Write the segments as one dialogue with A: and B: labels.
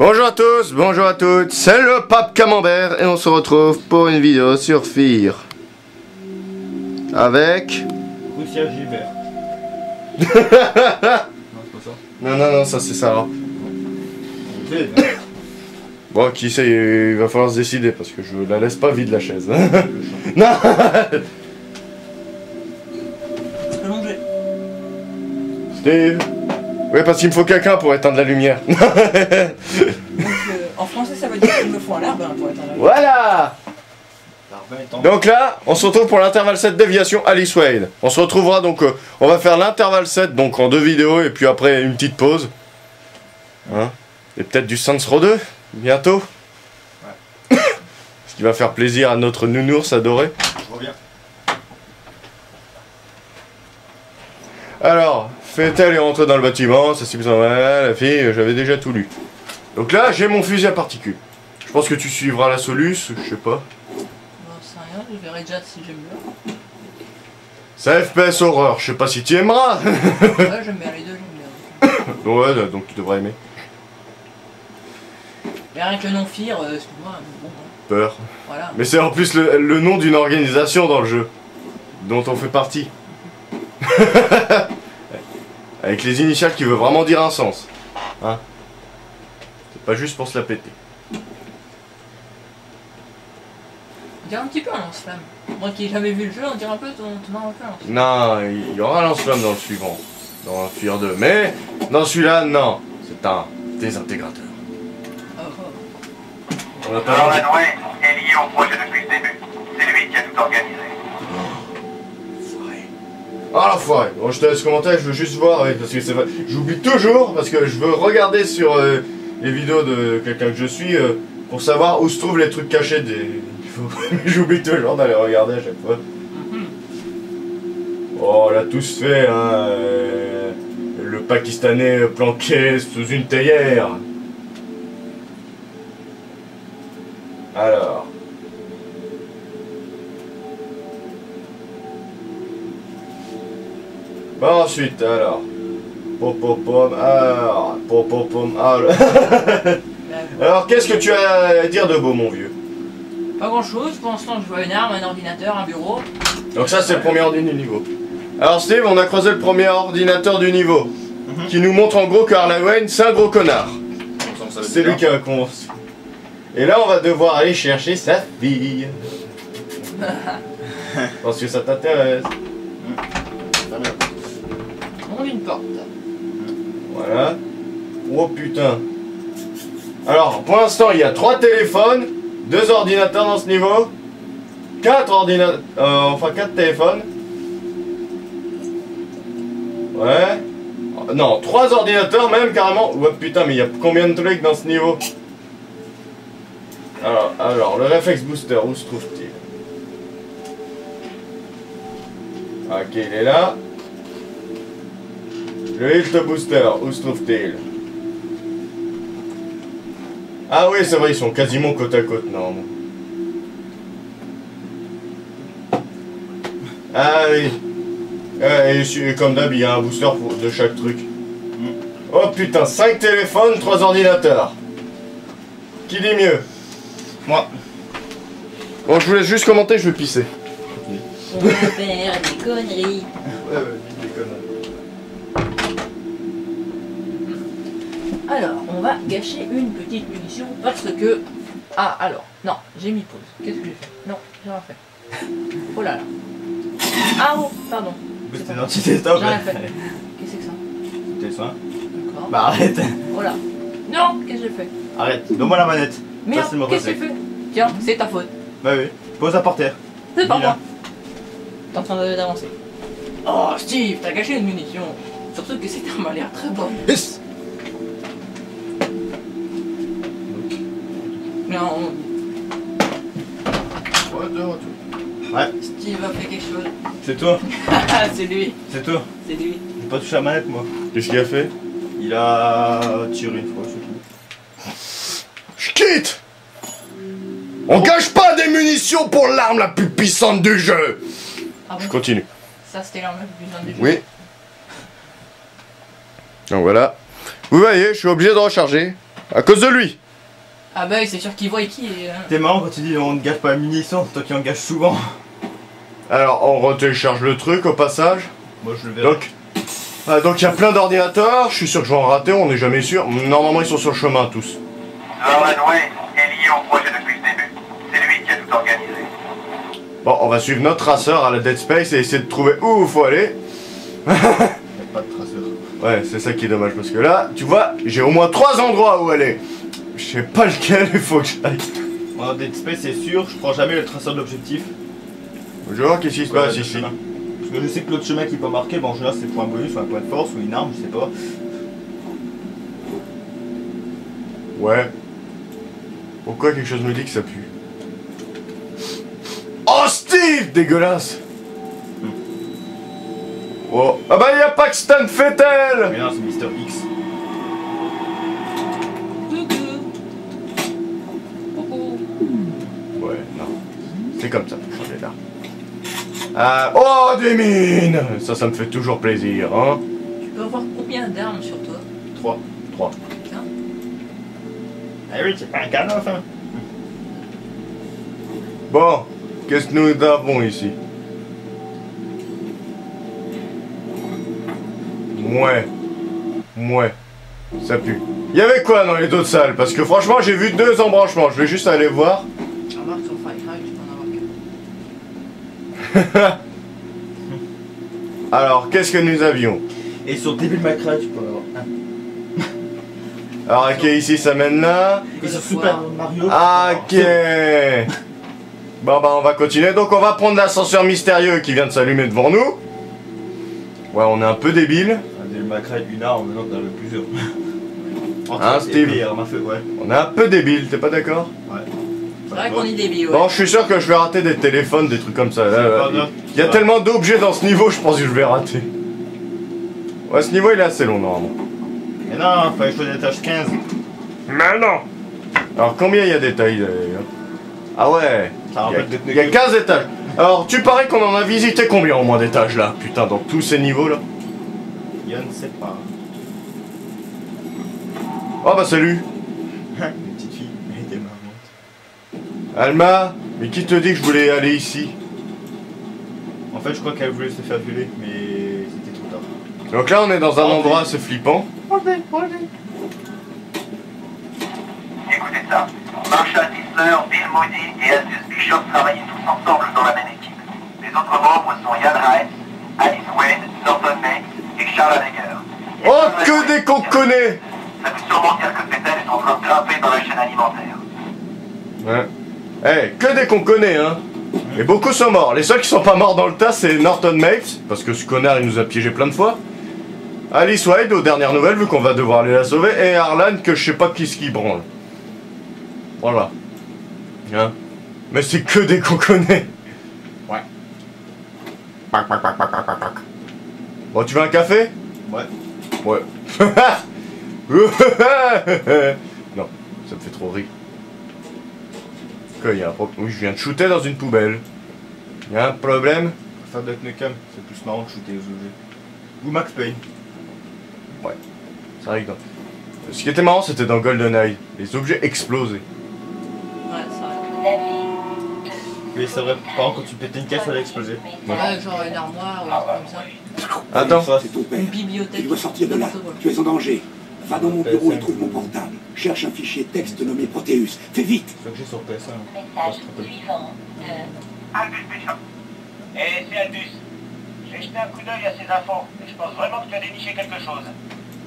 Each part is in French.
A: Bonjour à tous, bonjour à toutes, c'est le Pape Camembert et on se retrouve pour une vidéo sur Fear. Avec...
B: Roussia Gilbert. non, c'est pas ça.
A: Non, non, non, ça c'est Sarah. Bon, qui sait, il va falloir se décider parce que je la laisse pas vide la chaise. non. Steve Oui, parce qu'il me faut quelqu'un pour éteindre la lumière.
C: Donc, euh, en français, ça veut dire qu'il me faut un larbin pour être un larbin.
A: voilà Donc là, on se retrouve pour l'intervalle 7 déviation Alice Wade. On se retrouvera donc, euh, on va faire l'intervalle 7 donc en deux vidéos et puis après une petite pause. Hein? Et peut-être du Saints Row 2 bientôt. Ce qui va faire plaisir à notre nounours adoré.
B: Je reviens.
A: Alors, fait-elle est rentrée dans le bâtiment, ça s'est mal, la fille, j'avais déjà tout lu. Donc là, j'ai mon fusil à particules. Je pense que tu suivras la soluce, je sais pas.
C: C'est rien, je verrai déjà si j'aime bien.
A: Ça FPS horreur, je sais pas si tu aimeras.
C: Ouais, j'aime bien les deux, j'aime bien.
A: ouais, donc tu devrais aimer.
C: Mais rien que le nom Fear, euh, excuse-moi, bon, hein,
A: Peur.
C: voilà.
A: Mais c'est en plus le, le nom d'une organisation dans le jeu, dont on fait partie. Avec les initiales qui veut vraiment dire un sens. Hein C'est pas juste pour se la péter.
C: On dirait un petit peu un lance-flamme. Moi qui ai jamais vu le jeu, on dirait un peu ton.
A: Non, il y aura un lance-flamme dans le suivant. Dans le Fear 2. Mais dans celui-là, non. C'est un désintégrateur.
C: Oh, oh.
A: On a pas
D: Alors Lanouet est lié au projet depuis le début. C'est lui qui a tout organisé.
A: Ah l'enfoiré Bon je te laisse commenter, je veux juste voir, oui, parce que c'est vrai, j'oublie toujours, parce que je veux regarder sur euh, les vidéos de quelqu'un que je suis, euh, pour savoir où se trouvent les trucs cachés des... J'oublie toujours d'aller regarder à chaque fois.
C: Mhm.
A: Oh, on l'a tous fait, hein, euh, le Pakistanais planqué sous une théière. Bon, ensuite, alors... Pom pom pom, alors... Pom pom pom, alors...
C: Bah,
A: Alors, qu'est-ce que tu as à dire de beau, mon vieux?
C: Pas grand chose, pour l'instant je vois une arme, un ordinateur, un bureau.
A: Donc ça, c'est le premier ordinateur du niveau. Alors, Steve, on a croisé le premier ordinateur du niveau,
B: Mhm.
A: qui nous montre en gros que Harley Wayne, c'est un gros connard. C'est lui qui a con. Et là, on va devoir aller chercher sa fille. Parce que ça t'intéresse.
C: D'une
A: Voilà. Oh putain. Alors, pour l'instant, il y a trois téléphones, deux ordinateurs dans ce niveau, quatre ordinateurs, enfin quatre téléphones. Ouais. Non, trois ordinateurs même carrément. Ouais putain, mais il y a combien de trucs dans ce niveau? Alors, alors, le réflexe booster, où se trouve-t-il? Ok, il est là. Le Hilt Booster, où se trouve-t-il Ah oui, c'est vrai, ils sont quasiment côte à côte, non. Ah oui. Euh, et, comme d'hab, il y a un booster pour- de chaque truc. Oh putain, 5 téléphones, 3 ordinateurs. Qui dit mieux?
B: Moi.
A: Bon, je vous laisse juste commenter, je vais pisser.
C: On va faire des conneries.
A: Ouais, ouais, dis des conneries.
C: Alors, on va gâcher une petite munition parce que. Ah, alors, non, j'ai mis pause. Qu'est-ce que j'ai fait? Non, j'ai rien fait. Oh là là. Ah, oh, pardon.
B: Booster d'identité, stop.
C: J'ai rien fait. Qu'est-ce que c'est que ça?
B: Tes soins.
C: D'accord.
B: Bah arrête.
C: Oh là. Non, qu'est-ce que j'ai fait?
B: Arrête. Donne-moi la manette.
C: Merde, qu'est-ce que j'ai fait? Tiens, c'est ta faute.
B: Bah oui. Pose à par terre.
C: C'est pas moi. T'es en train d'avancer. Oh, Steve, t'as gâché une munition. Surtout que arme a l'air très bonne.
A: Yes
C: Non,
A: Ouais, de retour.
B: Ouais.
C: Steve a fait quelque chose.
B: C'est toi.
C: C'est lui,
B: C'est toi.
C: c'est lui.
B: J'ai pas touché la manette moi.
A: Qu'est-ce qu'il a fait?
B: Il a tiré une fois.
A: Je quitte On gâche pas des munitions pour l'arme la plus puissante du jeu
C: Ah bon?
A: Je continue.
C: Ça, c'était l'arme la plus puissante du jeu.
A: Oui. Donc voilà. Vous voyez, je suis obligé de recharger. À cause de lui
C: Ah bah oui, c'est sûr qu'il voit qui est. hein.
B: T'es marrant quand tu dis on ne gâche pas la munition, c'est toi qui en gâche souvent.
A: Alors, on retélécharge le truc au passage.
B: Moi je le verrai.
A: Donc, ah, donc il y a plein d'ordinateurs. Je suis sûr que je vais en rater, on n'est jamais sûr. Normalement, ils sont sur le chemin tous.
D: Norman Wade est lié au projet depuis le début. C'est lui qui a tout organisé.
A: Bon, on va suivre notre traceur à la Dead Space et essayer de trouver où il faut aller.
B: Pas de traceur.
A: Ouais, c'est ça qui est dommage parce que là, tu vois, j'ai au moins trois endroits où aller. Je sais pas lequel il faut que j'aille.
B: Moi, Dead Space, c'est sûr, je prends jamais le traceur d'objectif.
A: Bonjour, qu'est-ce qui se passe ici.
B: Parce que je sais que l'autre chemin qui est pas marqué, bon, en général, c'est point bonus ou un point de force ou une arme, je sais pas.
A: Ouais. Pourquoi quelque chose me dit que ça pue? Oh Steve Dégueulasse Oh Ah bah y'a Paxton Fettel
B: Mais non, c'est Mister X.
A: Ouais, non. C'est comme ça, faut changer d'art. Ah, oh des mines Ça, ça me fait toujours plaisir, hein
C: Tu peux avoir combien d'armes sur toi?
B: 3.
A: 3.
C: Putain.
B: Ah oui, c'est pas un canon, enfin.
A: Bon, qu'est-ce que nous avons ici? Ouais. Ouais. Ça pue. Il y avait quoi dans les autres salles? Parce que franchement, j'ai vu deux embranchements. Je vais juste aller voir.
C: Remarque sur Far Cry, je peux en avoir qu'un.
A: Alors, qu'est-ce que nous avions
B: Et sur Devil May Cry, tu peux en avoir un.
A: Alors, ok, ici, ça mène là.
B: Et sur Super Mario.
A: Ah, Ok. Bon, bah, on va continuer. Donc, on va prendre l'ascenseur mystérieux qui vient de s'allumer devant nous. Ouais, on est un peu débile.
B: Devil May Cry, une arme, maintenant t'en as plusieurs.
A: Hein, Steve. On est un peu débile, t'es pas d'accord?
C: Vrai qu'on est débile, ouais.
A: Bon, je suis sûr que je vais rater des téléphones, des trucs comme ça. Là, là,
B: pas grave.
A: il y a tellement d'objets dans ce niveau, je pense que je vais rater. Ouais, ce niveau il est assez long normalement.
B: Mais non, fallait choisir l'étage 15.
A: Mais non Alors combien il y a d'étages d'ailleurs? Ah ouais
B: Ça
A: Il y a-
B: rappelle Death
A: il y a
B: Note.
A: 15 étages. Alors tu parais qu'on en a visité combien au moins d'étages là? Putain, dans tous ces niveaux là.
B: Je ne sais pas.
A: Oh bah salut
B: Une petite fille, elle était marrante.
A: Alma Mais qui te dit que je voulais aller ici
B: En fait, je crois qu'elle voulait se faire violer, mais c'était trop tard.
A: Donc là on est dans un endroit assez flippant.
D: Écoutez ça. Marshall Disler, Bill Moody et Aldous Bishop travaillaient tous ensemble dans la même équipe. Les autres membres sont Ian Rice, Alice Wade, Norton Mace et Charles Hager.
A: Oh que des qu'on connaît
D: Ça veut sûrement dire que Fettel est en train de grimper dans la chaîne alimentaire.
A: Ouais. Eh, que des qu'on connaît, hein. Et beaucoup sont morts. Les seuls qui sont pas morts dans le tas, c'est Norton Mates, parce que ce connard, il nous a piégé plein de fois. Alice Wade, aux dernières nouvelles, vu qu'on va devoir aller la sauver. Et Arlan, que je sais pas qui ce qui branle. Voilà. Hein. Mais c'est que des qu'on connaît.
B: Ouais.
A: Pac, pac, pac, pac, pac, pac, pac. Bon, tu veux un café?
B: Ouais.
A: Ouais. non, ça me fait trop rire. Quoi, y a un problème Oui, je viens de shooter dans une poubelle. Y a un problème
B: Faire Nukem, c'est plus marrant de shooter les objets. Ou Max Payne.
A: C'est vrai que dans- Ce qui était marrant, c'était dans GoldenEye. Les objets explosaient.
C: Ouais, c'est vrai.
B: Oui, c'est vrai. Par contre, quand tu pétais une caisse, elle a explosé.
C: Ouais, genre une armoire ou un truc comme ça.
A: Attends.
B: Ça,
E: C'est ton père.
C: Une bibliothèque.
E: Tu dois sortir de là. Tu es en danger. Va dans mon bureau et trouve mon portable. Cherche un fichier texte nommé Proteus. Fais vite.
B: c'est ce que j'ai sur PS1.
F: Message suivant de
D: Albus Bishop. Eh, c'est Albus. J'ai jeté un coup d'œil à ces infos et je pense vraiment que tu as déniché quelque chose.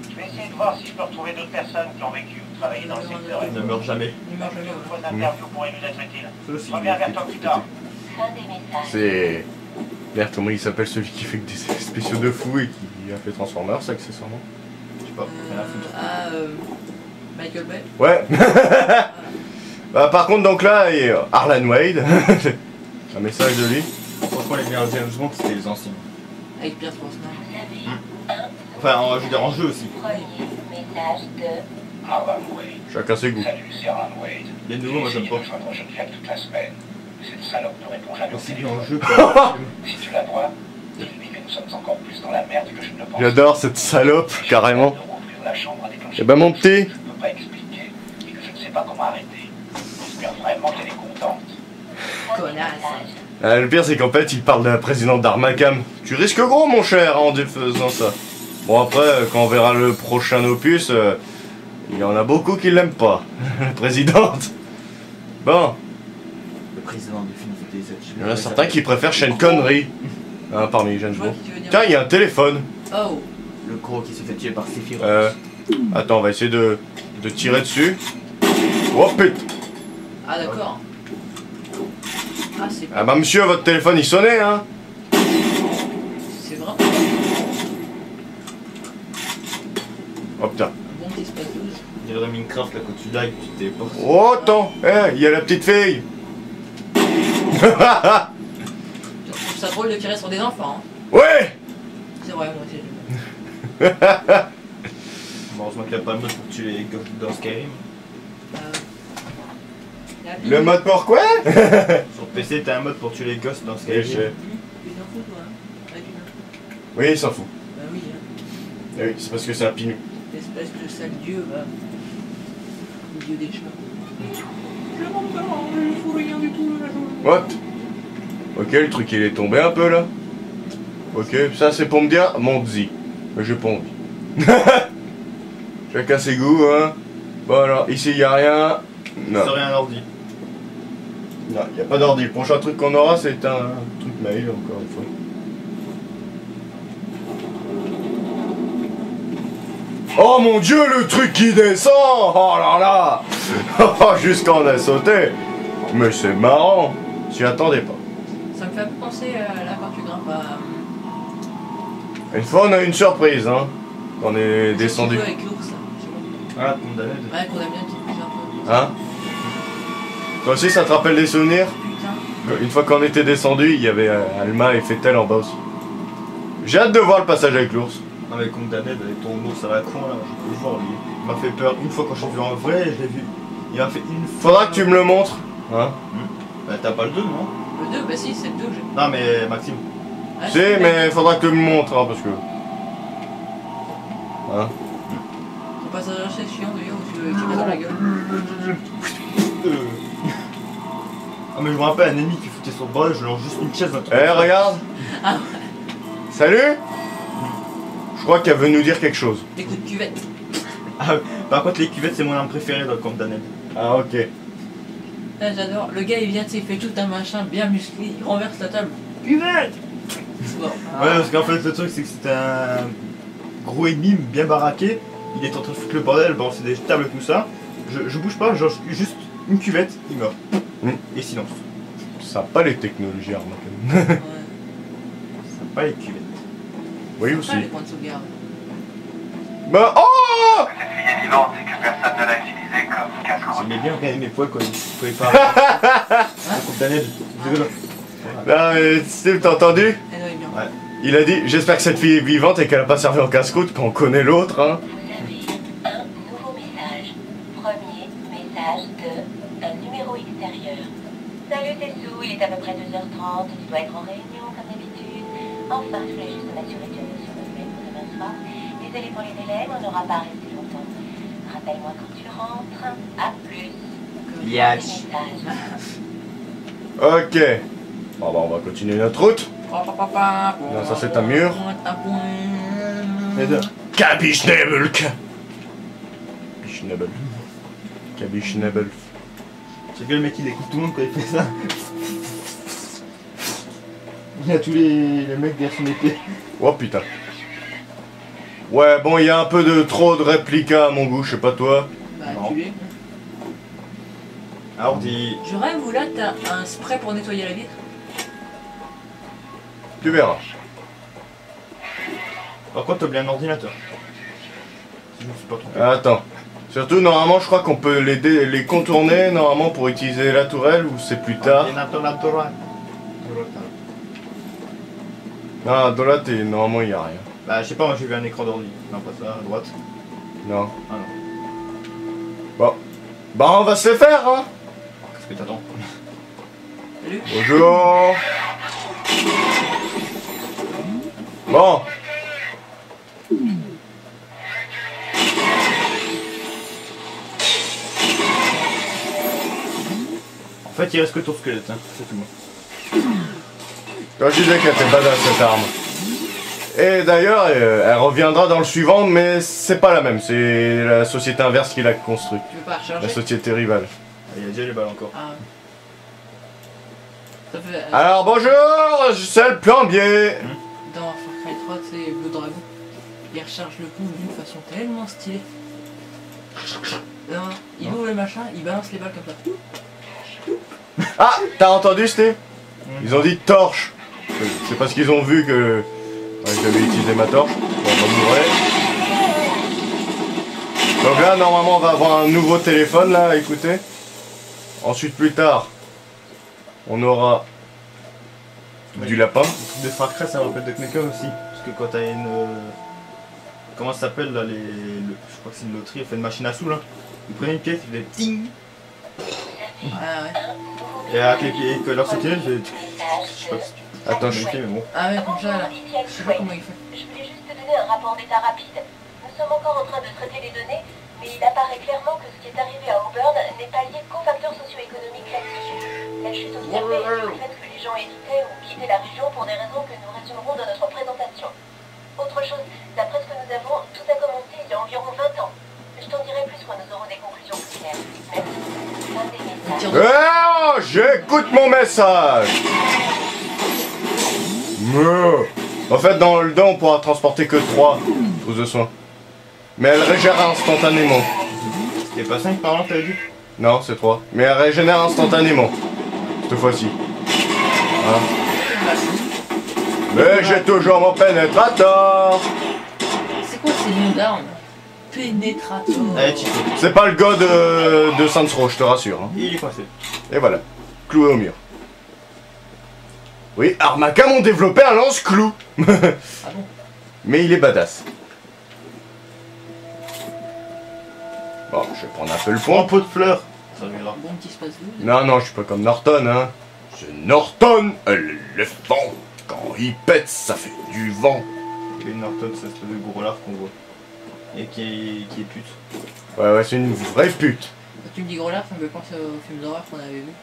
D: Je vais essayer de voir si je peux retrouver d'autres personnes qui ont vécu ou travaillé dans le secteur.
B: Elle ne meurt jamais.
C: Il meurt jamais,
D: Une interview pourrait nous être utile. Reviens vers toi plus tard.
A: C'est. Merde, comment il s'appelle celui qui fait que des spéciaux de fou et qui a fait Transformers, accessoirement
B: Je sais pas.
C: Euh, ah, euh, Michael Bay.
A: Ouais. bah, par contre, donc là, il y a Arlan Wade. un message de lui.
B: Franchement, les meilleurs James Bond, c'était les anciens.
C: Avec Pierce Brosnan.
F: Un
B: Enfin, en, je veux dire, en jeu aussi.
A: Chacun ses goûts.
D: Salut, c'est Arlan Wade.
B: Les nouveaux, moi, j'aime pas.
D: Cette salope
B: Aussi bien en jeu
D: Si tu la vois, dis-lui que nous sommes encore plus expliquer et que je ne
A: sais pas comment arrêter.
D: J'espère vraiment qu'elle est contente.
A: Connasse. Le pire, c'est qu'en fait, il parle de la présidente d'Armacam. Tu risques gros, mon cher, en faisant ça. Bon, après, euh, quand on verra le prochain opus, euh, il y en a beaucoup qui l'aiment pas, la présidente. Bon.
B: Le président du film, des
A: Il y en a certains qui préfèrent Shane Connery. Hein, parmi les jeunes joueurs. Tiens, il y a un téléphone.
C: Oh.
B: Le gros qui se fait tuer par Sephiroth.
A: Euh, attends, on va essayer de de tirer dessus. Oh putain
C: ah d'accord. Ah, c'est
A: Ah bah monsieur, votre téléphone il sonnait, hein
C: c'est vraiment
A: Oh putain.
C: bon petit espace 12.
B: Il y aurait Minecraft là quand tu live, tu t'es pas.
A: Oh, attends Eh, il y a la petite fille
C: Je trouve ça drôle de tirer sur des enfants. hein.
A: Ouais
C: C'est vrai, moi aussi.
B: heureusement qu'il n'y a pas de mode pour tuer les gosses dans Skyrim.
C: Euh,
A: Le mode pour quoi?
B: Sur PC, t'as un mode pour tuer les gosses dans Skyrim.
A: Oui, je
C: hein.
A: Oui, il s'en fout.
C: Bah oui, hein.
A: Eh Oui, c'est parce que c'est un pinu.
C: Espèce de sale dieu, va. Le dieu des chats. Je m'en parle, je fous rien du tout la journée.
A: What? Ok, le truc il est tombé un peu là. Ok, ça c'est pour me dire, monte-y. Mais j'ai pas envie. Chacun ses goûts, hein. Bon alors, ici il y a rien. Non,
B: un ordi.
A: non, il y a pas d'ordi. Le prochain truc qu'on aura c'est un truc mail encore une fois. Oh mon dieu, le truc qui descend Oh là là Oh, Jusqu'à on a sauté Mais c'est marrant J'y attendais pas.
C: Ça me fait penser à là quand tu grimpes à.
A: Une fois, on a eu une surprise, hein. Quand on est descendu.
C: Tu
B: Ah, condamné.
C: Ouais, qu'on a bien qui bouge un peu.
A: Hein Toi aussi, ça te rappelle des souvenirs
C: Putain.
A: Une fois qu'on était descendu, il y avait euh, Alma et Fettel en bas aussi. J'ai hâte de voir le passage avec l'ours.
B: Non, mais condamné avec ton ours à la con là, je peux le voir lui. Il m'a fait peur une fois quand je l'ai vu en vrai, je l'ai vu. Il m'a fait une fois.
A: Faudra que tu me le montres. Hein
B: Bah, t'as pas le 2, non
C: Le 2, bah si, c'est le 2 que j'ai.
B: Non, mais Maxime.
C: Ah,
A: Si, mais faudra que tu me montres, hein, parce que. Hein
C: passage c'est chiant d'ailleurs où tu tirer dans la gueule.
B: Ah, mais je me rappelle un ennemi qui foutait son bras, je lance juste une chaise dans
A: Eh, regarde
C: Ah
A: Salut Je crois qu'elle veut nous dire quelque chose.
C: Des coups de cuvette.
B: Ah, par contre, les cuvettes, c'est mon arme préférée dans le camp d'Annette.
A: Ah, ok.
C: Ah, j'adore. Le gars il vient, il fait tout un machin bien musclé, il renverse la table. Cuvette Bon.
B: Ouais, parce qu'en fait, le truc, c'est que c'était un gros ennemi bien baraqué. Il est en train de foutre le bordel, balancer des tables et tout ça. Je, je bouge pas, genre juste une cuvette, il meurt. Et silence.
A: Ça a pas les technologies.
C: Ouais.
B: Ça pas les cuvettes.
A: oui,
C: Pas
A: aussi.
C: les points de sauvegarde.
A: Bah, oh
D: Cette fille est vivante et que personne ne l'a utilisée comme casse-croûte.
B: J'aimais bien regarder mes poils quand il pouvait pas. D'Annette, dégueulasse.
A: Là, euh, Steve, t'as entendu
C: Elle bien.
B: Ouais.
A: Il a dit J'espère que cette fille est vivante et qu'elle a pas servi en casse-croûte quand on connaît l'autre, hein.
F: 22h30, tu dois être en réunion comme d'habitude. Enfin, je voulais juste m'assurer que tu avais sur le mail pour demain soir. Désolé pour les délais, on n'aura pas resté longtemps. Rappelle-moi quand tu rentres. À plus. Yes.
A: ok. Bon, bah, on va continuer notre route. Non, ça, c'est un mur.
B: Et de...
A: Kabichnebulk Kabichnebulk Kabichnebulk
B: C'est que le mec il écoute tout le monde quand il fait ça. Il y a tous les, les mecs derrière son épée.
A: Oh putain. Ouais, bon, il y a un peu de trop de réplicas à mon goût, je sais pas toi.
C: Bah,
B: Non.
C: tu es. Je rêve où là t'as un spray pour nettoyer la vitre.
A: Tu verras.
B: Par contre t'as oublié un ordinateur. Si je me suis pas trompé.
A: Attends. Surtout, normalement, je crois qu'on peut les, dé- les contourner, normalement, pour utiliser la tourelle, ou c'est plus tard.
B: Ordinateur latéral.
A: Non, dans là, t'es- normalement, il y a rien.
B: Bah je sais pas, moi j'ai vu un écran d'ordi. Non pas ça, à droite.
A: Non.
B: Ah non.
A: Bon. Bah, on va se les faire, hein
B: Qu'est-ce que t'attends
C: Salut.
A: Bonjour Bon.
B: En fait il reste que ton squelette, hein. c'est tout moi.
A: Quand je disais qu'elle était badass cette arme. Et d'ailleurs, euh, elle reviendra dans le suivant, mais c'est pas la même. C'est la société inverse qui l'a construite.
C: Tu veux pas
A: La
C: recharger
A: société rivale.
B: Il y a déjà les balles encore.
C: Ah. Ça fait. euh,
A: Alors bonjour, c'est le plombier.
C: Dans Far Cry 3, c'est Blue Dragon. Il recharge le coup d'une façon tellement stylée. Non, il ouvre le machin, il balance les balles comme ça.
A: Ah, t'as entendu Steve? Ils ont dit torche. C'est parce qu'ils ont vu que ouais, j'avais utilisé ma torche. Bon, on va mourir. Donc là, normalement, on va avoir un nouveau téléphone là, écoutez. Ensuite, plus tard, on aura du lapin.
B: Le truc de Far Cry, ça me rappelle de Knacker aussi. Parce que quand t'as une. euh, Comment ça s'appelle là les... le- Je crois que c'est une loterie, elle fait une machine à sous là. Vous prenez une pièce, il fait ting
C: Ah ouais.
B: Et avec les pieds, que leur sauter, il fait. Je sais pas si
A: Attends, je...
B: mais bon.
C: Ah ouais, comme ça là.
F: Ici
C: Je sais pas comment il fait.
F: Je voulais juste te donner un rapport d'état rapide. Nous sommes encore en train de traiter les données, mais il apparaît clairement que ce qui est arrivé à Auburn n'est pas lié qu'aux facteurs socio-économiques classiques. La chute observée est due au fait que les gens évitaient ou quittaient la région pour des raisons que nous résumerons dans notre présentation. Autre chose, d'après ce que nous avons, tout a commencé il y a environ 20 ans. Je t'en dirai plus quand nous aurons des conclusions plus claires. Merci. Fin des messages.
C: Tire
A: Eh, oh, j'écoute mon message. En fait, dans le dos, on pourra transporter que 3 trousses de soins. Mais elle régère instantanément.
B: C'était pas 5 par an, t'avais dit?
A: Non, c'est 3. Mais elle régénère instantanément. Cette fois-ci. Hein. Mais j'ai toujours mon pénétrateur
C: C'est quoi ces noms d'armes? Pénétrateur.
A: C'est pas le gars de, de Saints Row, je te rassure. hein.
B: Il est coincé.
A: Et voilà. Cloué au mur. Oui, Armacam ont développé un lance-clou.
C: Ah bon?
A: Mais il est badass. Bon, je vais prendre un peu le
B: Prends un
A: point.
B: pot de fleurs. Ça viendra.
C: Bon petit space.
A: Non, non, je suis pas comme Norton, hein. C'est Norton, l'éléphant. Quand il pète, ça fait du vent.
B: Et Norton, c'est espèce de gros lard qu'on voit. Et qui est, qui est pute.
A: Ouais, ouais, c'est une vraie pute.
C: Quand tu me dis gros lard, ça me fait penser au film d'horreur qu'on avait vu.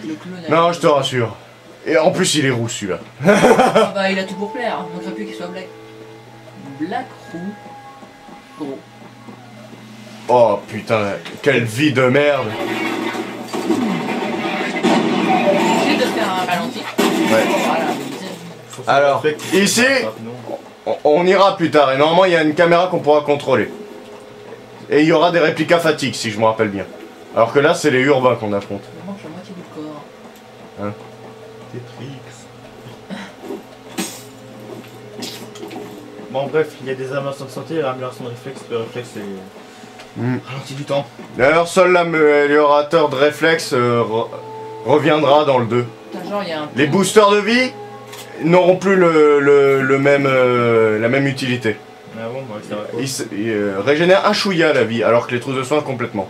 C: Le clown.
A: Non, je te rassure. Et en plus, il est roux celui-là.
C: Ah bah il a tout pour plaire, on ne plus qu'il soit black. Black roux. Gros.
A: Oh putain, quelle vie de merde.
C: J'ai de faire un ralenti.
A: Ouais.
C: Voilà,
A: Alors, ici-. On, on ira plus tard. Et normalement, il y a une caméra qu'on pourra contrôler. Et il y aura des réplicas fatigue, si je me rappelle bien. Alors que là, c'est les urbains qu'on affronte.
C: Je mange la moitié du corps.
B: Bon bref, il y a des améliorations de santé et l'amélioration de réflexe. Le réflexe c'est
A: Hmm.
B: ralenti du temps.
A: D'ailleurs, seul l'améliorateur de réflexe euh, re- reviendra dans le 2.
C: Putain, genre il y a un.
A: Les boosters de vie n'auront plus le, le- le même, euh, la même utilité.
B: Ah bon, bah, ça va
A: euh, régénèrent un chouïa la vie, alors que les trousses de soins complètement.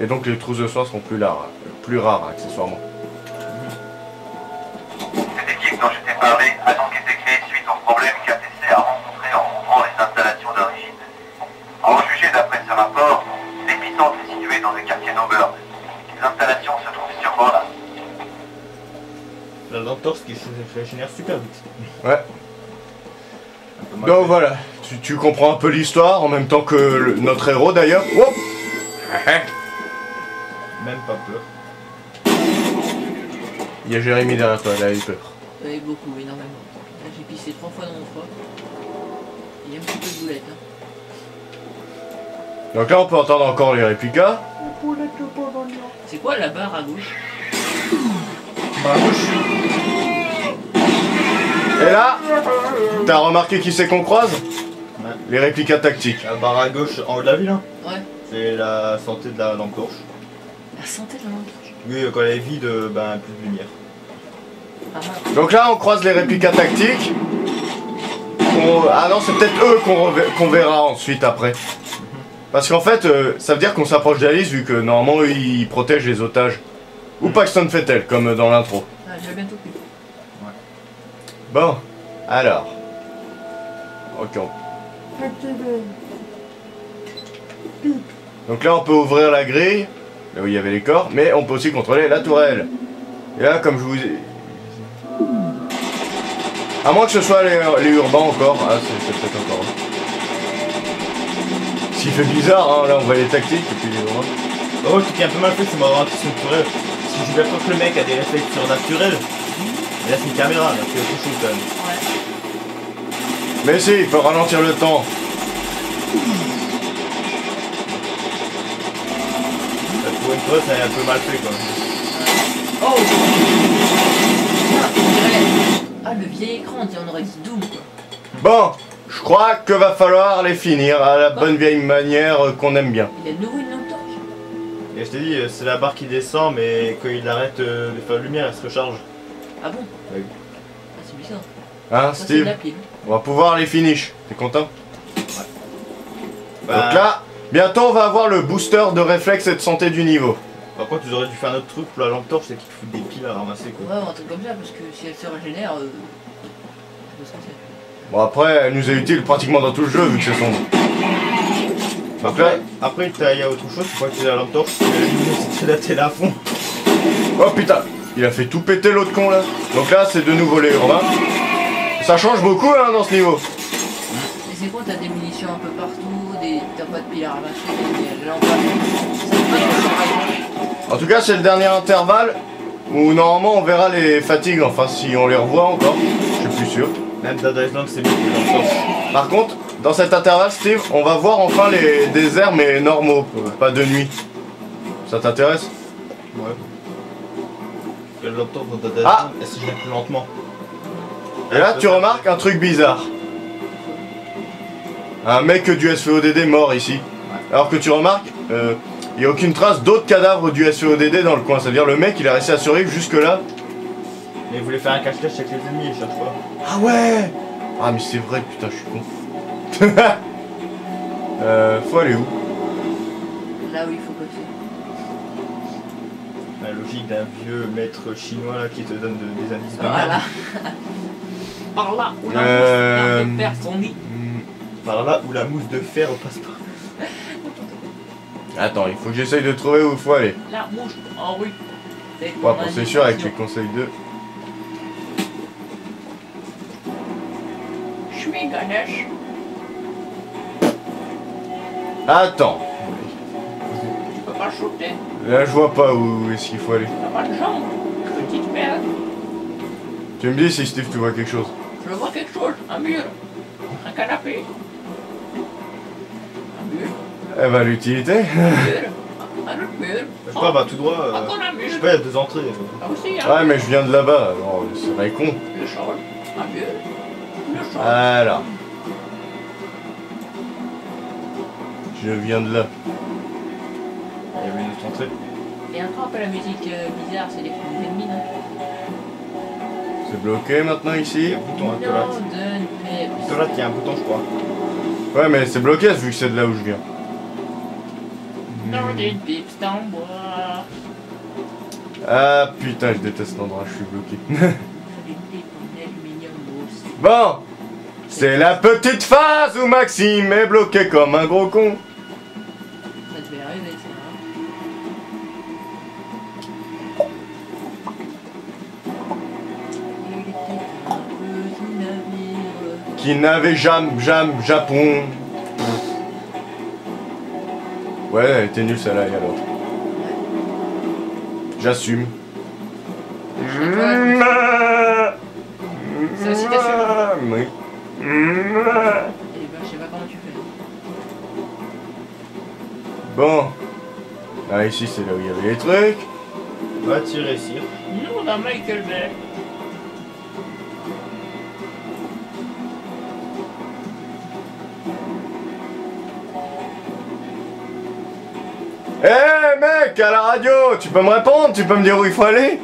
A: Et donc les trousses de soins seront plus, rares, plus rares accessoirement.
D: Dont je t'ai parlé a donc été créée suite aux problèmes qu'ATC a rencontrés en ouvrant les installations d'origine. En juger d'après ce rapport, l'épicentre est situé dans le quartier d'Auburn. Les installations se trouvent sûrement là.
B: La l'entorse qui se régénère super vite.
A: Ouais. Donc voilà, tu, tu comprends un peu l'histoire en même temps que le- notre héros d'ailleurs. Oh
B: Même pas peur.
A: Il y a Jérémy derrière toi, là il a peur.
C: Beaucoup, énormément. Là j'ai pissé trois fois dans mon froc. Il y a un petit peu de boulette. Hein.
A: Donc là on peut entendre encore les réplicas.
C: C'est quoi la barre à gauche?
B: Bah gauche.
A: Et là, t'as remarqué qui c'est qu'on croise?
B: Ouais.
A: Les réplicas tactiques.
B: La barre à gauche en haut de la ville, hein.
C: Ouais.
B: C'est la santé de la lampe torche.
C: La santé de la lampe.
B: Oui, quand elle est vide, euh, ben plus de lumière.
A: Donc là on croise les réplicas tactiques. On- Ah non, c'est peut-être eux qu'on rever- verra ensuite après. Parce qu'en fait, euh, ça veut dire qu'on s'approche d'Alice vu que normalement ils protègent les otages. Ou Paxton Fettel, comme dans l'intro.
C: Ah, je vais bientôt plus.
A: Bon, alors. Ok. on- Donc là, on peut ouvrir la grille, là où il y avait les corps, mais on peut aussi contrôler la tourelle. Et là, comme je vous ai... À moins que ce soit les, les urbains encore. Ah, c'est peut-être encore. eux. S'il fait bizarre, hein, là on voit les tactiques et puis les urbains.
B: Oh, ce qui est un peu mal fait, c'est m'avoir structurel. Si je vais pas que le mec a des réflexes surnaturels. Mais là, c'est une caméra, là, c'est autre chose quand même.
C: Ouais.
A: Mais si, il peut ralentir le temps.
B: Pour une fois, c'est un peu mal fait quoi.
C: Oh Ah, on dirait- Ah, le vieil écran, on dirait- on aurait dit Doom quoi.
A: Bon, je crois que va falloir les finir à la bonne vieille manière euh, qu'on aime bien.
C: Il a de nouveau une lampe torche.
B: Et je t'ai dit, euh, c'est la barre qui descend, mais quand il arrête euh, de faire la lumière, elle se recharge.
C: Ah bon
B: Oui.
C: Ah, c'est bizarre.
A: Hein,
C: Ça,
A: Steve. On va pouvoir les finish. T'es content
B: Bah,
A: Donc là, bientôt on va avoir le booster de réflexe et de santé du niveau.
B: Par contre, ils auraient dû faire un autre truc pour la lampe torche, c'est qu'ils te foutent des piles à ramasser quoi.
C: Ouais, un truc comme ça, parce que si elle se régénère. Euh... Je sais pas ce que c'est.
A: Bon après, elle nous est utile pratiquement dans tout le jeu vu que c'est sombre. Donc là,
B: Après, il y a autre chose, tu crois que c'est la lampe torche, c'est la télé à fond.
A: oh putain, il a fait tout péter l'autre con là. Donc là, c'est de nouveau les urbains. Ça change beaucoup hein, dans ce niveau.
C: Et c'est quoi T'as des munitions un peu partout, des... t'as pas de piles à ramasser, des lampes.
A: En tout cas, c'est le dernier intervalle où normalement on verra les fatigues, enfin si on les revoit encore, je suis plus sûr.
B: Même Island, c'est mieux la lampe torche.
A: Par contre, dans cet intervalle, Steve, on va voir enfin les déserts mais normaux, pas de nuit. Ça t'intéresse
B: Ouais. Dans
A: Ah
B: Island, elle se gère plus lentement.
A: Et là, tu remarques un truc bizarre. Un mec du SVODD mort ici. Alors que tu remarques, euh, il n'y a aucune trace d'autres cadavres du SVODD dans le coin. C'est-à-dire le mec, il a réussi à survivre jusque là.
B: Mais il voulait faire un cache-cache avec les ennemis, cherche pas.
A: Ah ouais Ah mais c'est vrai, putain, je suis con. euh, faut aller où
C: Là où il faut passer.
B: La logique d'un vieux maître chinois là qui te donne de- des indices de
C: Voilà. Par là où la
A: Euh,
C: mouche perd son nid.
A: Hmm,
B: Par là où la mousse de fer passe pas.
A: Attends, il faut que j'essaye de trouver où il faut aller.
C: La mouche en rue. C'est
A: Ouais, bon, sûr avec les conseils de... Attends,
C: Tu peux pas shooter.
A: là je vois pas où est-ce qu'il faut aller.
C: T'as pas de jambes. Petite merde.
A: Tu me dis si Steve tu vois quelque chose.
C: Je vois quelque chose. Un mur. Un canapé. Un mur.
A: Eh ben l'utilité.
C: Un mur. Un autre mur.
B: Je sais pas, bah tout droit. euh,
C: mur.
B: je sais pas, il y a deux entrées. euh.
C: Ah aussi, un
A: Ouais mais je viens de là-bas, alors c'est vrai con.
C: Le sol. Un mur. Le sol.
A: Voilà. Je viens de là.
B: Il y avait une autre entrée.
C: Et encore un peu la musique euh, bizarre, c'est les fonds ennemis, non
A: C'est bloqué maintenant
B: Il y
A: ici.
B: a un bouton à
C: Non,
B: Tolat.
C: donne paix.
B: Tolat, il y a un bouton, je crois.
A: Ouais mais c'est bloqué vu que c'est de là où je viens.
C: Dans des bois.
A: Ah putain je déteste l'endroit, je suis bloqué.
C: Des
A: bon C'est la petite phase où Maxime est bloqué comme un gros con. Qui n'avait jamais, jamais, Japon. Ouais, elle était nulle celle-là, et alors. J'assume.
C: C'est aussi t'assumes
A: Oui.
C: Eh ben, je sais pas comment tu fais.
A: Bon. Ah, ici, c'est là où il y avait les trucs.
B: Va tirer ici.
C: Nous, on a Michael Bay.
A: À la radio, tu peux me répondre Tu peux me dire où il faut aller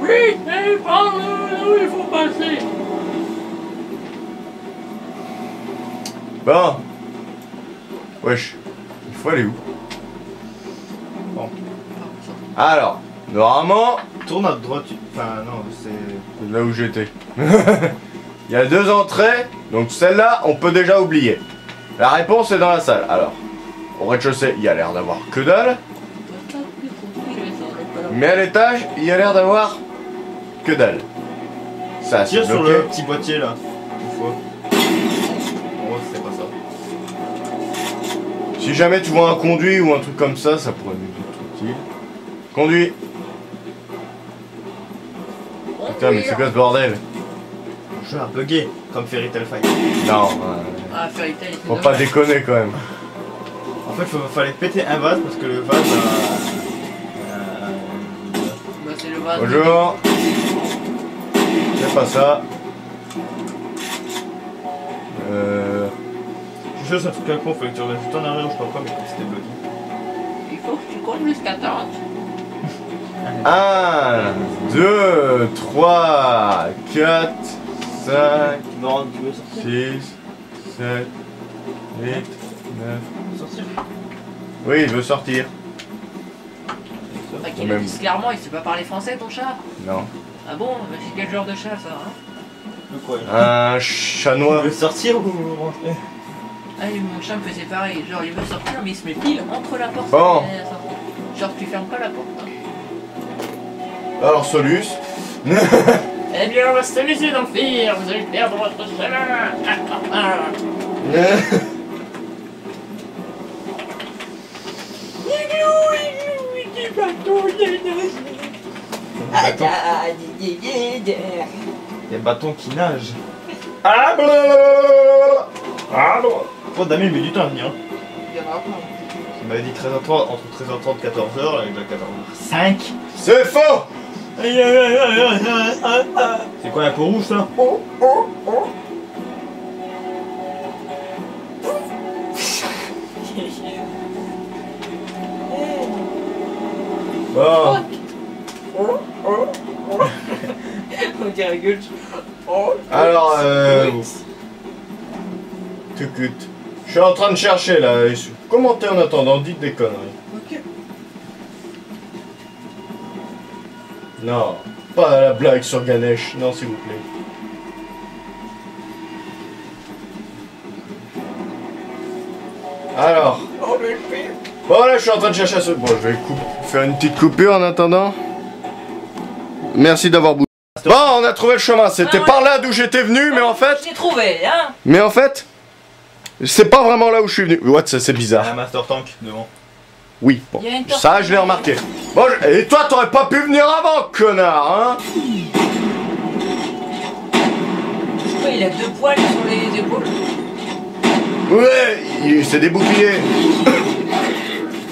C: Oui, par où il faut passer.
A: Bon. Wesh. Il faut aller où?
B: Bon.
A: Alors, normalement,
B: Tourne à droite. tu- Enfin, non, c'est.
A: c'est là où j'étais. il y a deux entrées, donc celle-là, on peut déjà oublier. La réponse est dans la salle. Alors, au rez-de-chaussée, il y a l'air d'avoir que dalle. Mais à l'étage, il y a l'air d'avoir que dalle. Ça,
B: Tire sur
A: bloqué.
B: le petit boîtier là. Une fois. Oh, c'est pas ça.
A: Si jamais tu vois un conduit ou un truc comme ça, ça pourrait nous être utile. Conduit. Putain, mais c'est quoi ce bordel?
B: Le jeu a bugué, comme Fairy Tail Fight.
A: Non, euh,
C: Ah, Fairy Tail,
A: faut pas déconner quand même.
B: En fait, il fallait péter un vase parce que le vase a.
A: Bonjour. C'est pas ça. Euh...
B: Je suis sûr que c'est un truc à con, fallait que tu reviennes juste en arrière ou je sais pas quoi, mais comme c'était bloqué.
C: Il faut que tu comptes jusqu'à 40.
A: 1, 2, 3, 4, 5,
B: Non, tu veux sortir
A: 6, 7, 8, 9.
B: Sortir
A: Oui, il veut sortir.
C: Bah, qu'il
A: Même.
C: dise clairement, il sait pas parler français ton chat
A: Non.
C: Ah bon Bah, C'est quel genre de chat ça hein
B: De quoi là
A: Un chat noir.
B: Tu veux sortir ou rentrer
C: Ah, mon chat me faisait pareil, genre il veut sortir mais il se met pile entre la porte
A: Bon.
C: et la sortie. Genre tu fermes pas la porte. hein.
A: Alors, Solus.
C: Eh bien on va se laisser d'enfer, vous allez perdre votre chemin Ah, ah, ah.
B: Bâton. Des bâtons qui nagent.
A: Ah, blablabla. Ah, bon.
B: Oh, Damien, il met du temps à venir. hein.
C: Il
B: m'avait dit 13h30, entre 13h30 et 14h, là, il est déjà 14h. 5
A: C'est faux
B: C'est quoi un peu rouge ça?
C: On dirait Gulch.
A: Alors, euh... Tucut. Je suis en train de chercher là. Commentez en attendant, dites des conneries.
C: Ok.
A: Non, pas la blague sur Ganesh. Non, s'il vous plaît. Alors. Bon, là, je suis en train de chercher ce. Bon, je vais coup- faire une petite coupure en attendant. Merci d'avoir bougé. Bon, on a trouvé le chemin. C'était
C: Ah ouais.
A: par là d'où j'étais venu, mais en fait.
C: J'ai trouvé, hein
A: Mais en fait. C'est pas vraiment là où je suis venu. What, ça c'est
B: Il y
A: bizarre.
B: a un Master Tank devant.
A: Oui, bon. Ça, je l'ai remarqué. Bon, je- et toi, t'aurais pas pu venir avant, connard, hein
C: il a deux poils sur les épaules
A: Ouais, il- c'est des boucliers.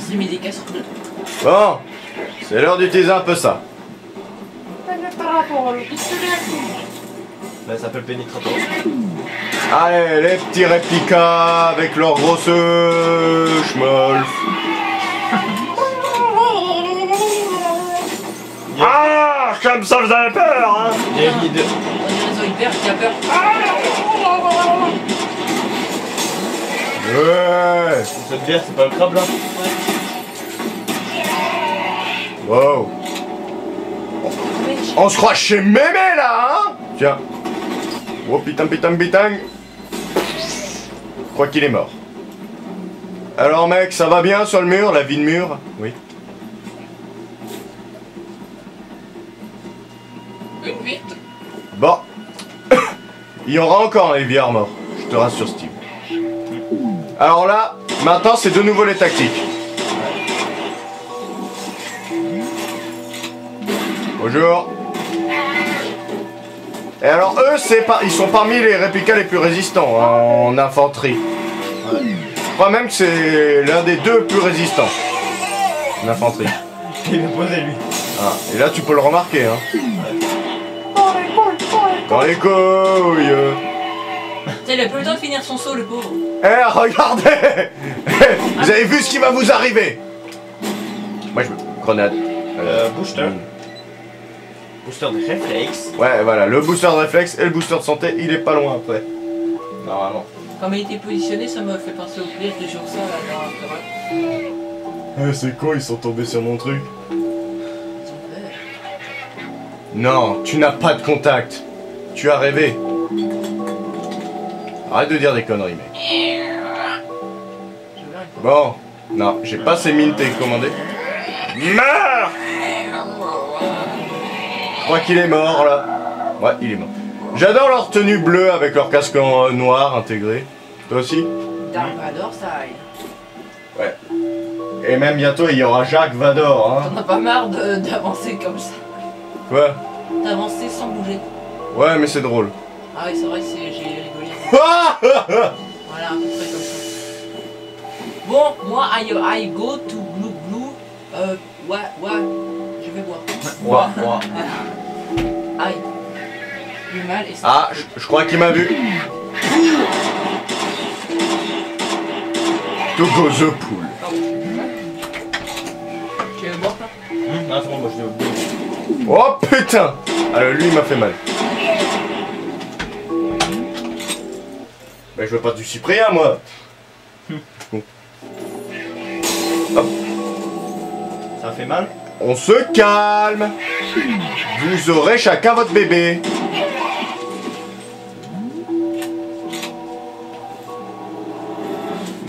C: Des.
A: Bon, c'est l'heure d'utiliser un peu ça.
B: Là, ça s'appelle Pénétrator.
A: Allez, les petits réplicas avec leurs grosses schmolf. Ah, comme ça vous avez peur, hein
B: Il y a une idée.
C: On dirait Zoidberg qui a peur.
A: Ouais.
B: Cette bière, c'est pas le crabe là
A: Wow. On se croit chez Mémé là, hein? Tiens. Oh pitang pitang pitang. Je crois qu'il est mort. Alors mec, ça va bien sur le mur, la vie de mur? Oui.
C: Une vite.
A: Bon. Il y aura encore un vieillards mort. Je te rassure Steve. Alors là, maintenant c'est de nouveau les tactiques. Bonjour. Et alors eux, c'est par... ils sont parmi les réplicas les plus résistants hein, en infanterie. Je crois même que c'est l'un des deux plus résistants. En infanterie.
B: Il est posé lui.
A: Ah, et là tu peux le remarquer hein. Dans les couilles.
C: Il a pas eu le temps de finir son saut, le pauvre.
A: Eh, regardez Vous avez vu ce qui va vous arriver Moi je me... Grenade.
B: Euh, booster. Booster de réflexe.
A: Ouais, voilà, le booster de réflexe et le booster de santé, il est pas loin après. Normalement.
C: Comme il était positionné, ça m'a fait penser au plaisir de sur ça, là, dans.
A: Eh, c'est con, ils sont tombés sur mon truc. Non, tu n'as pas de contact. Tu as rêvé. Arrête de dire des conneries, mec. Bon, non, j'ai pas ces mines télécommandées. Crois qu'il est mort là. Ouais, il est mort. J'adore leur tenue bleue avec leur casque en euh, noir intégré. Toi aussi
C: Dark Vador style.
A: Et même bientôt il y aura Jacques Vador, hein.
C: T'en as pas marre d'avancer comme ça.
A: Quoi
C: D'avancer sans bouger.
A: Ouais, mais c'est drôle.
C: Ah oui, c'est vrai, j'ai rigolé.
A: Ah
C: Voilà, à peu près comme ça. Bon, moi, I, I go to blue blue. Euh, ouais, ouais.
A: Ouah, ouah.
C: Aïe. Du mal et ça.
A: Ah, je- je crois qu'il m'a vu. To go the pool.
C: Pardon. Tu veux boire ça
B: Hum, ah, c'est bon, moi je.
A: Oh putain Alors lui il m'a fait mal. Mais je veux pas du cyprien moi
B: Ça fait mal
A: On se calme Vous aurez chacun votre bébé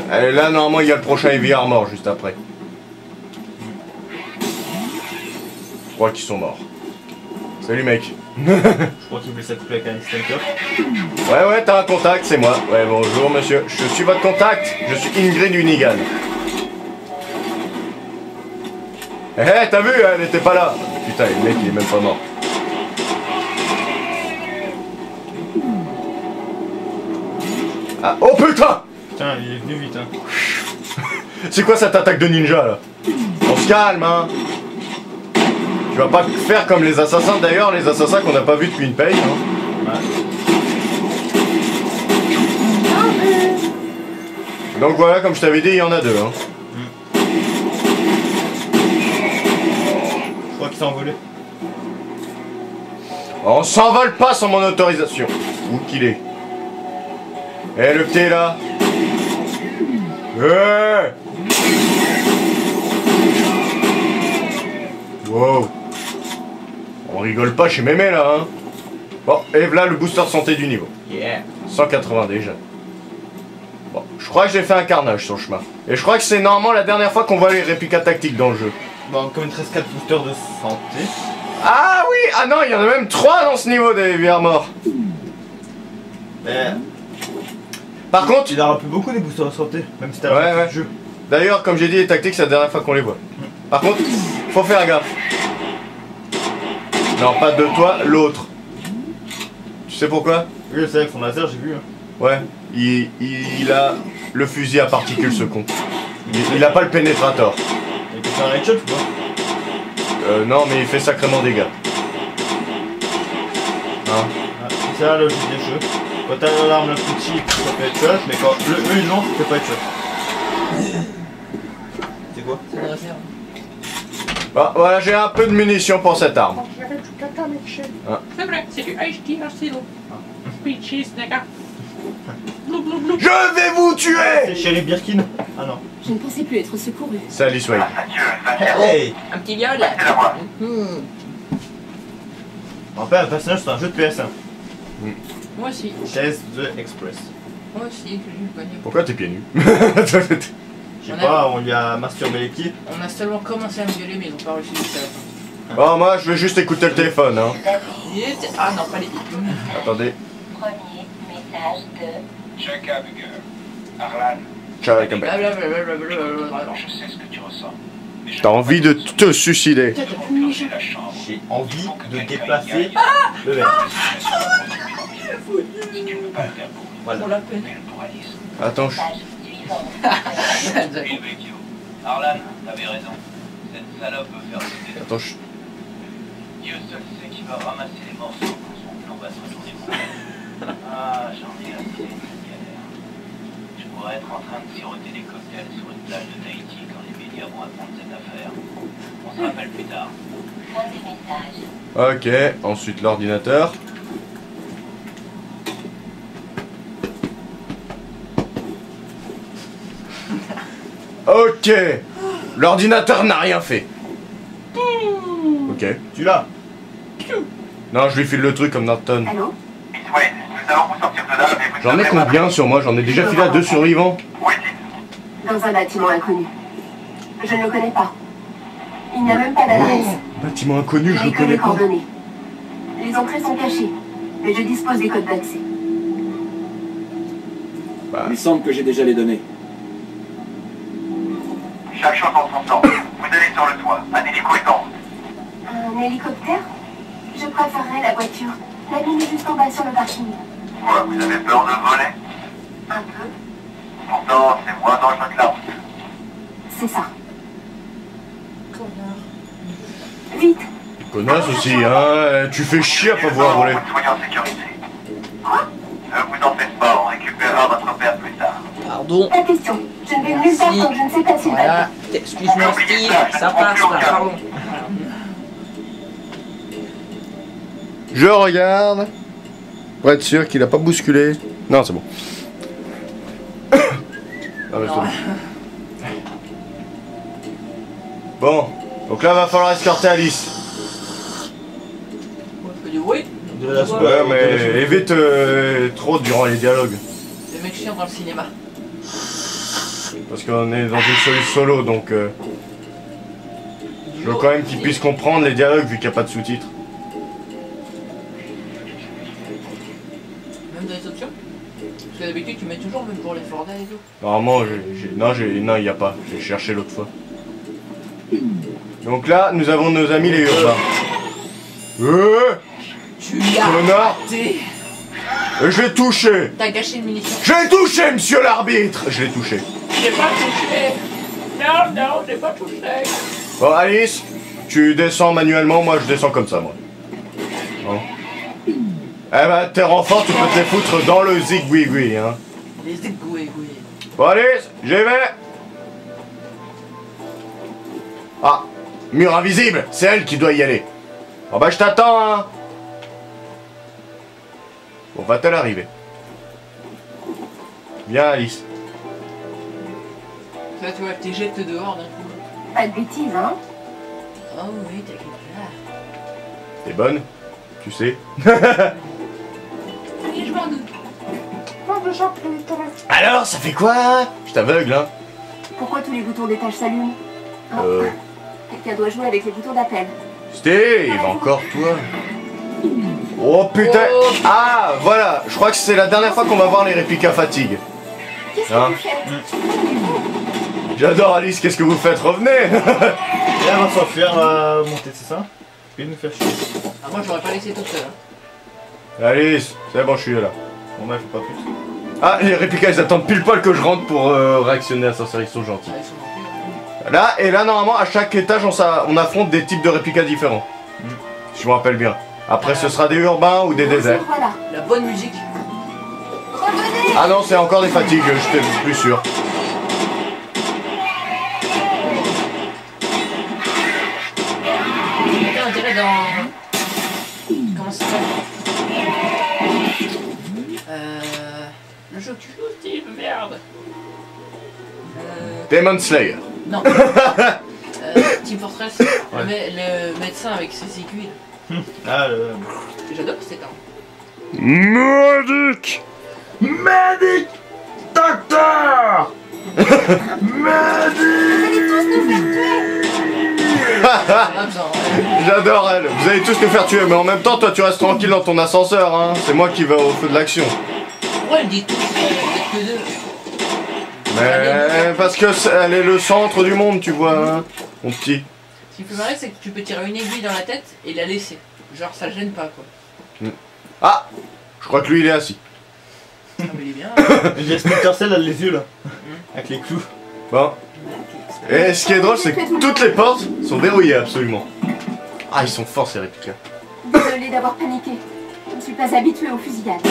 A: Allez, là normalement il y a le prochain Heavy Armor juste après. Je crois qu'ils sont morts. Salut mec.
B: Je crois qu'il voulait s'accoupler avec un extincteur.
A: Ouais ouais t'as un contact, c'est moi. Ouais bonjour monsieur, je suis votre contact. Je suis Ingrid Unigan. Eh hey, t'as vu, elle était pas là. Putain, le mec il est même pas mort. Ah, oh putain
B: Putain, il est venu vite, hein.
A: C'est quoi cette attaque de ninja là? On se calme hein Tu vas pas faire comme les assassins d'ailleurs, les assassins qu'on n'a pas vu depuis une paye. Hein. Donc voilà, comme je t'avais dit, il y en a deux. Hein.
B: S'est envolé.
A: On s'envole pas sans mon autorisation. Où qu'il est Eh le petit là Eh Wow On rigole pas chez Mémé là hein Bon, et voilà le booster santé du niveau.
B: Yeah.
A: 180 déjà. Bon, je crois que j'ai fait un carnage sur le chemin. Et je crois que c'est normalement la dernière fois qu'on voit les réplicas tactiques dans le jeu.
B: Bon, comme il te reste 4 boosters de santé.
A: Ah oui Ah non, il y en a même 3 dans ce niveau des VR morts. Par contre,
B: tu n'auras plus beaucoup des boosters de santé, même si t'as
A: Ouais, ouais.
B: jeu.
A: D'ailleurs, comme j'ai dit, les tactiques, c'est la dernière fois qu'on les voit. Par contre, faut faire gaffe. Non, pas de toi, l'autre. Tu sais pourquoi?
B: Oui, c'est avec son laser, j'ai vu. hein.
A: Ouais, il, il a le fusil à particules, ce con. Il, il a pas le pénétrateur.
B: Il peut faire un headshot ou pas
A: Euh, non, mais il fait sacrément dégâts. Hein
B: Ah, C'est ça la logique des jeux. Quand t'as l'arme la plus cheap, ça fait headshot, mais quand le, eux ils l'ont, ça fait pas headshot. C'est quoi
C: C'est une réserve.
A: Bah, voilà, j'ai un peu de munitions pour cette arme.
G: C'est vrai, c'est du HD stylo. Peaches, d'accord.
A: Je vais vous
B: C'est
A: tuer
B: Sherry Birkin Ah non.
H: Je ne pensais plus être secouru.
A: C'est.
D: Adieu, Xavier.
B: Hey
C: Un petit viol
D: C'est.
C: Hmm.
B: En fait, un personnage c'est un jeu de PS1.
C: Moi aussi.
B: Chaise de Express.
C: Moi aussi, que le poignet.
A: Pourquoi t'es pieds nus
B: Je sais pas, on lui a masturbé les pieds.
C: On a seulement commencé à me violer, mais ils ont pas réussi jusqu'à la fin.
A: Oh, moi, je vais juste écouter le téléphone, hein.
C: Ah non, pas les
A: Attendez.
F: Premier message de
D: Chuck Abiger. Arlan,
A: Ciao,
C: Blablabla.
D: je sais ce que tu ressens.
A: T'as envie de
D: te
A: suicider.
B: J'ai envie de déplacer le
D: Si
B: verre.
D: tu ne peux pas le faire pour nous,
B: Voilà.
C: pour
D: pour.
A: Attends, je...
D: Il vecchio. Arlan, t'avais raison. Cette salope veut faire sauter.
A: Attends, je...
D: Dieu seul sait qui va ramasser les morceaux quand son plan va se retourner contre elle. Ah, j'en ai assez. Je pourrais être en train de siroter des cocktails sur une plage de Tahiti quand les médias vont apprendre cette affaire. On se rappelle plus tard.
A: Ok, ensuite l'ordinateur. Ok L'ordinateur n'a rien fait. Ok.
B: Tu l'as
A: Non, je lui file le truc comme Norton.
H: Allô?
D: Nous allons vous sortir de là,
A: J'en ai combien sur moi J'en ai déjà filé à deux survivants.
H: Dans un bâtiment inconnu. Je ne le connais pas. Il n'y a même pas d'adresse.
A: Bâtiment inconnu, je
H: que
A: connais
H: les
A: pas.
H: coordonnées. Les entrées sont cachées. mais je dispose des codes d'accès.
E: Il semble que j'ai déjà les données.
D: Chaque chose en son temps. Vous allez sur le toit. Un hélico est en route.
H: Un hélicoptère? Je préférerais la voiture. La ligne est juste en bas sur le parking.
D: Quoi, vous avez peur de voler
H: Un peu,
D: Pourtant, c'est moins dangereux que la route.
H: c'est ça. Vite
A: Connasse aussi, hein. Tu fais chier à pas vouloir voler.
D: Soyez en sécurité. Ne vous en faites pas, on récupérera votre père plus tard.
C: Pardon.
H: La question. Je ne vais nulle part
C: Si.
H: tant que je ne sais pas va
C: Voilà. Excuse-moi, Steve. Ça passe là, pardon.
A: Je regarde. Pour être sûr qu'il a pas bousculé. Non, c'est bon. Ah, bah, bon. Bon. Donc là, va falloir escorter Alice.
C: Bruit.
B: De la
A: Ouais,
B: de la
A: mais évite euh, trop durant les dialogues.
C: Le mec chiant dans le cinéma.
A: Parce qu'on est dans une seule solo, donc euh, je veux quand même qu'ils puissent comprendre les dialogues vu qu'il n'y a pas de sous-titres. Normalement, j'ai- non, j'ai, non, il n'y a pas. J'ai cherché l'autre fois. Donc là, nous avons nos amis les urbains. Euh,
C: Tu l'as.
A: Euh, Je l'ai touché
C: T'as gâché une munition.
A: Je l'ai touché, monsieur l'arbitre Je l'ai touché.
G: J'ai pas touché. Non, non, j'ai pas touché.
A: Bon, Alice, tu descends manuellement, moi je descends comme ça, moi. Bon. Eh ben, tes renforts, tu peux te les foutre dans le zigouigui, hein.
C: Les égoués,
A: Alice, j'y vais Ah, mur invisible, c'est elle qui doit y aller. Bon bah je t'attends, hein. Bon, va-t-elle arriver? Viens, Alice.
C: Ça, tu vois, tes jettes dehors d'un coup.
H: Pas de bêtises, hein
C: Oh oui, t'inquiète pas.
A: T'es bonne Tu sais
G: Oui, je m'en doute.
A: Alors, ça fait quoi Je t'aveugle, hein
H: Pourquoi tous les boutons d'étage s'allument Hein
A: Euh...
H: Quelqu'un doit jouer avec les boutons d'appel.
A: Steve, encore toi Oh putain
C: Oh.
A: Ah, voilà Je crois que c'est la dernière fois qu'on va voir les réplicas fatigue.
H: Qu'est-ce
A: Hein
H: que vous faites?
A: J'adore Alice, qu'est-ce que vous faites? Revenez
B: là, on va on va monter, c'est ça? Et nous faire chier.
C: Ah, moi, j'aurais pas laissé tout seul. Hein.
A: Alice, c'est bon, je suis là.
B: Bon, faut pas plus.
A: Ah, les réplicas, ils attendent pile poil que je rentre pour euh, réactionner à ça, ils sont gentils.
C: Ils sont gentils.
A: Là, et là, normalement, à chaque étage, on, affronte des types de réplicas différents.
B: Mm.
A: Si je me rappelle bien. Après, ce sera des urbains ou des déserts.
H: Voilà.
C: La bonne musique.
H: Revenez
A: Ah non, c'est encore des fatigues, j'étais plus sûr.
C: Putain, on dirait dans. Comment ça s'appelle? Le jeu que tu joues, Steve, merde. Euh.
A: Demon Slayer.
C: Non. euh, Team Fortress. Le, mé- le médecin avec ses aiguilles.
B: Ah, le...
C: J'adore cet arme.
A: Medic
B: Medic Docteur
C: ouais.
A: J'adore elle. Vous allez tous nous faire tuer, mais en même temps, toi, tu restes tranquille dans ton ascenseur, hein. C'est moi qui vais au feu de l'action.
C: Pourquoi elle dit peut-être que deux
A: Mais parce que c'est- elle est le centre du monde, tu vois, hein, mon petit.
C: Ce qui me fait marrer, c'est que tu peux tirer une aiguille dans la tête et la laisser. Genre, ça gêne pas, quoi.
A: Ah Je crois que lui, il est assis.
C: Ah, mais il est bien.
B: Il y a Splinter Cell, là, les yeux, là. Avec les clous.
A: Bon. Et ce qui est drôle, c'est que toutes les portes sont verrouillées, absolument. Ah, ils sont forts, ces réplicas.
H: Désolée d'avoir paniqué. Je ne suis pas habituée aux fusillades.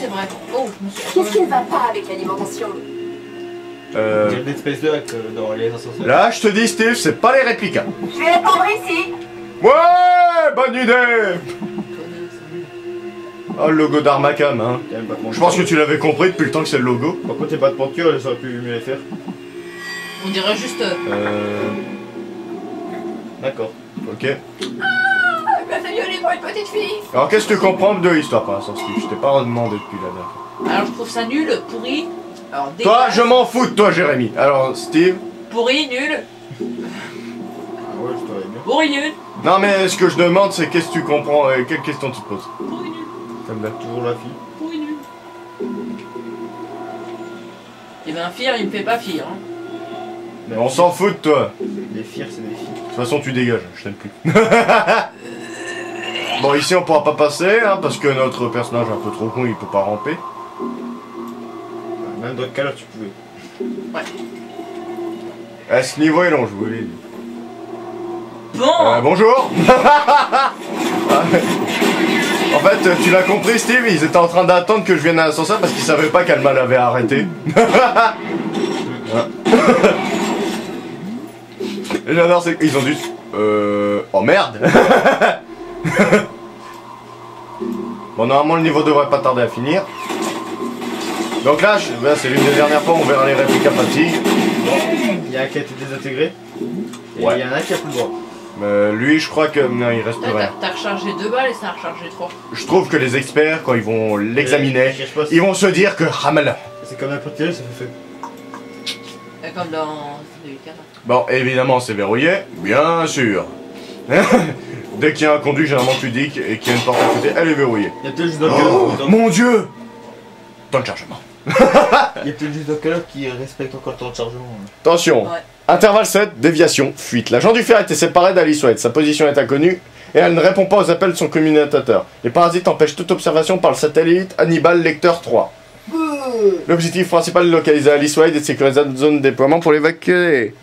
C: C'est vrai. Oh.
H: Qu'est-ce qui ne va pas avec l'alimentation
B: Il y a
A: Euh...
B: Space 2 avec, euh, dans les ascenseurs.
A: Là, je te dis, Steve, c'est pas les réplicas.
H: Je vais attendre ici.
A: Ouais Bonne idée Oh, le logo d'Armacam, hein.
B: De
A: Je pense que tu l'avais compris depuis le temps que c'est le logo.
B: Par contre, a pas de peinture, auraient pu mieux les faire.
C: On dirait juste. euh,
A: Euh...
B: D'accord.
A: Ok.
G: Violer pour une petite fille.
A: Alors, qu'est-ce que tu comprends de l'histoire pour l'instant, Steve Je t'ai pas demandé depuis la dernière fois.
C: Alors, je trouve ça nul, pourri. Alors,
A: Toi, je m'en fous de toi, Jérémy. Alors, Steve
C: Pourri, nul.
B: Ah ouais, je t'aurais mieux.
C: Pourri, nul.
A: Non, mais ce que je demande, c'est qu'est-ce que tu comprends et quelle question tu te poses
C: Pourri, nul.
B: Comme d'hab, toujours la fille.
G: Oui, nul.
C: Et ben, fier, il me fait pas fier. Hein.
B: Mais
A: On s'en fout de toi.
B: Les fiers, c'est des filles.
A: De toute façon, tu dégages, je t'aime plus. bon, ici, on pourra pas passer, hein, parce que notre personnage est un peu trop con, il peut pas ramper.
B: Même dans le cas là, tu pouvais?
A: À ce niveau, ils l'ont joué.
C: Bon
A: Euh, bonjour En fait, tu l'as compris, Steve, ils étaient en train d'attendre que je vienne à l'ascenseur parce qu'ils savaient pas qu'Alma l'avait arrêté. Et J'adore, c'est qu'ils ont dû... Euh... Oh merde Bon, normalement, le niveau devrait pas tarder à finir. Donc là, je- là, c'est l'une des dernières fois où on verra les répliques à fatigue.
B: Il y a un qui a été désintégré. Et
A: Ouais.
B: il y en a un qui a plus le droit.
A: Euh, lui, je crois que... Non, il reste plus rien.
C: t'as rechargé deux balles et ça a rechargé trois.
A: Je trouve que les experts, quand ils vont l'examiner,
B: sais pas,
A: ils vont se dire que Hamel.
B: C'est comme n'importe quel, ça fait fait.
C: Euh, Comme dans
A: Bon, évidemment, c'est verrouillé, bien sûr. Dès qu'il y a un conduit généralement pudique et qu'il y a une porte à côté, elle est verrouillée.
B: Il y a peut-être juste
A: Oh, mon dieu Temps de chargement.
B: Il y a peut-être juste calottes qui respectent encore le temps de chargement. hein.
A: Attention.
C: Ouais.
A: Intervalle 7, déviation, fuite. L'agent du fer a été séparé d'Alice White. Sa position est inconnue et elle ne répond pas aux appels de son communicateur. Les parasites empêchent toute observation par le satellite Hannibal Lecter 3. L'objectif principal de localiser Alice White et de sécuriser la zone de déploiement pour l'évacuer.